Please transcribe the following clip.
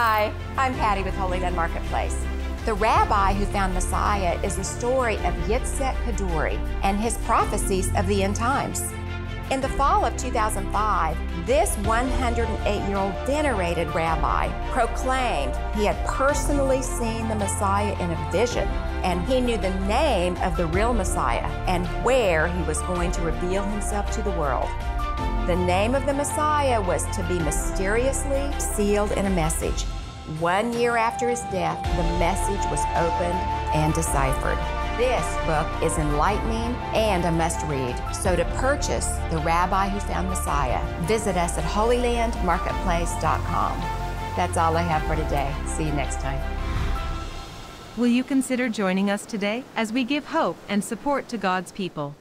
Hi, I'm Patty with Holy Land Marketplace. The rabbi who found Messiah is the story of Yitzhak Kaduri and his prophecies of the end times. In the fall of 2005, this 108 year old venerated rabbi proclaimed he had personally seen the Messiah in a vision and he knew the name of the real Messiah and where he was going to reveal himself to the world. The name of the Messiah was to be mysteriously sealed in a message. One year after his death, the message was opened and deciphered. This book is enlightening and a must read. So, to purchase The Rabbi Who Found Messiah, visit us at holylandmarketplace.com. That's all I have for today. See you next time. Will you consider joining us today as we give hope and support to God's people?